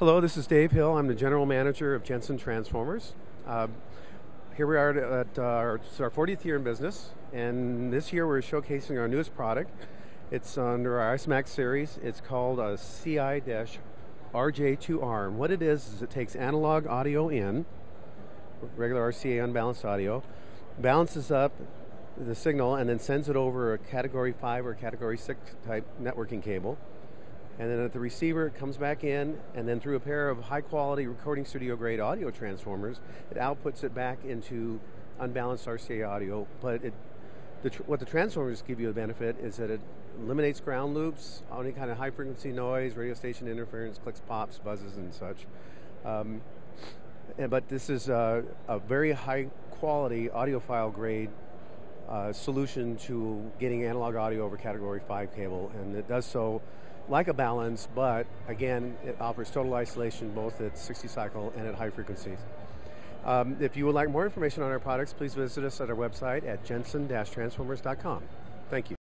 Hello, this is Dave Hill. I'm the general manager of Jensen Transformers. Uh, here we are at, uh, our, our, 40th year in business, and this year we're showcasing our newest product. It's under our ISO-MAX series. It's called a CI-RJ2R. And what it is is it takes analog audio in, regular RCA unbalanced audio, balances up the signal, and then sends it over a Category 5 or Category 6 type networking cable and then at the receiver it comes back in, and then through a pair of high quality recording studio grade audio transformers, it outputs it back into unbalanced RCA audio. But it, the what the transformers give you a benefit is that it eliminates ground loops, any kind of high frequency noise, radio station interference, clicks, pops, buzzes, and such. Um, and, but this is a, a, very high quality audiophile grade uh, solution to getting analog audio over Category 5 cable, and it does so like a balance, but again, it offers total isolation both at 60 cycle and at high frequencies. Um, if you would like more information on our products, please visit us at our website at jensen-transformers.com. Thank you.